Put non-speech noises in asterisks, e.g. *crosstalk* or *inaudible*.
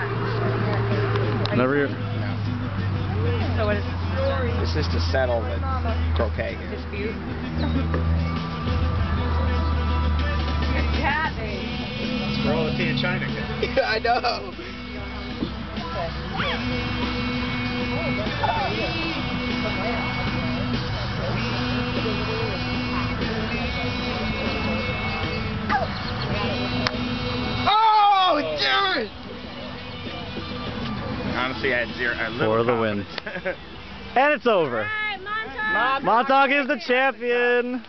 on. Never. So what is This is to settle the croquet game. dispute? Cat babe. Roll the tea in China again. *laughs* I know. Honestly, I had zero. I had For little the win. *laughs* And it's over. Alright, Montauk. Montauk is the champion.